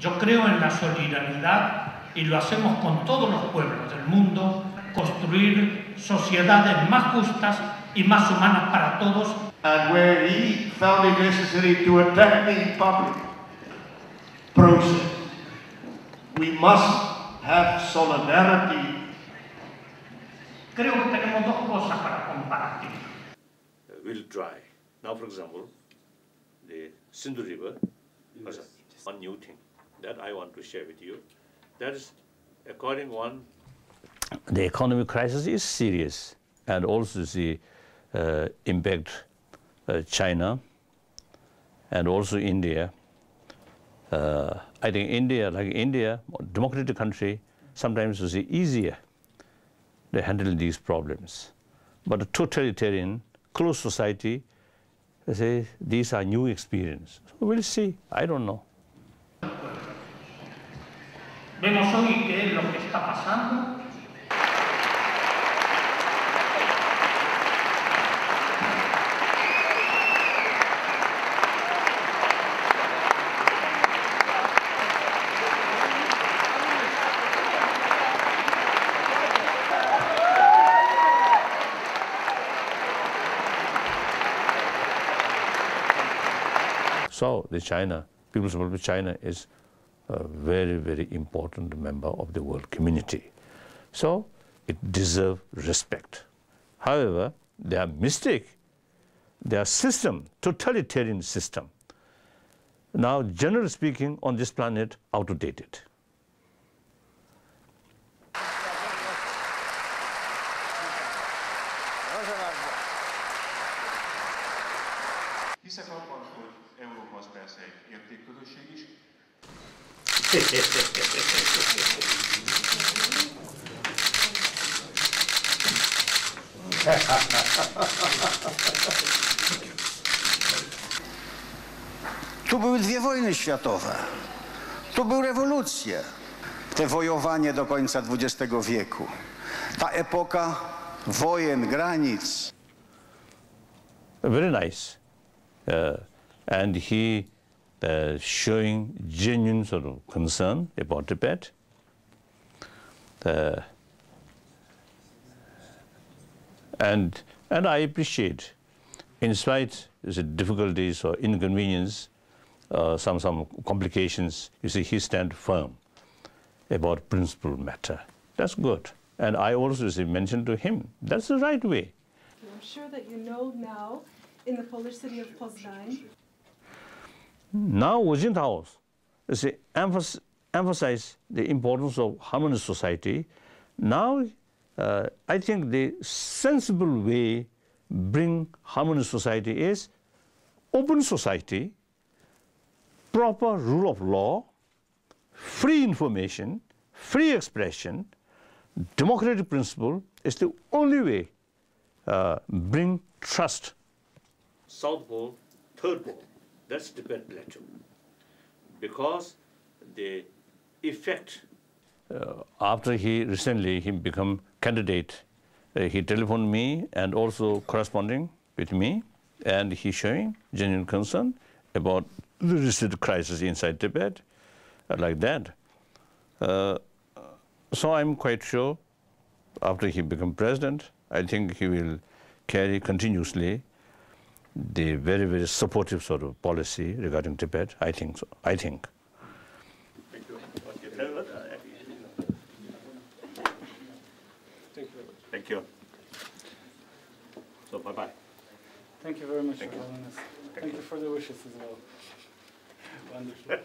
Yo creo en la solidaridad y lo hacemos con todos los pueblos del mundo, construir sociedades más justas y más humanas para todos. And where he found it necessary to attack me in public, process. We must have solidarity. Creo que tenemos dos cosas para compartir. will dry. Now, for example, the Sindhu River was a- one new thing that I want to share with you. That is, according one, the economic crisis is serious, and also the uh, impact uh, China and also India. Uh, I think India, like India, democratic country, sometimes is easier to handle these problems. But a totalitarian, closed society, they say these are new experience. So we'll see. I don't know. Vemos hoy qué es lo que está pasando. So the China, People's Republic of China is a very, very important member of the world community. So it deserves respect. However, their mistake, their system, totalitarian system, now generally speaking on this planet, outdated. Tu były dwie wojny światowe. Tu były rewolucje. Te wojowanie do końca XX wieku. Ta epoka wojen, granic. very nice. Uh, and he uh, showing genuine sort of concern about Tibet. Uh, and, and I appreciate, in spite of the difficulties or inconvenience, uh, some, some complications, you see, he stand firm about principal matter. That's good. And I also see, mentioned to him, that's the right way. I'm sure that you know now in the Polish city of Poznań, Now, Hu Jintao is a emphasize the importance of harmonious society. Now, uh, I think the sensible way bring harmonious society is open society, proper rule of law, free information, free expression, democratic principle is the only way uh, bring trust. South Pole, Third Pole, that's Plateau. Because the effect. Uh, after he recently he become candidate, uh, he telephoned me and also corresponding with me, and he showing genuine concern about the recent crisis inside Tibet, uh, like that. Uh, so I'm quite sure after he become president, I think he will carry continuously the very, very supportive sort of policy regarding Tibet. I think so. I think. Thank you. Thank you. So bye bye. Thank you very much Thank for you. having us. Thank you for the wishes as well. Wonderful.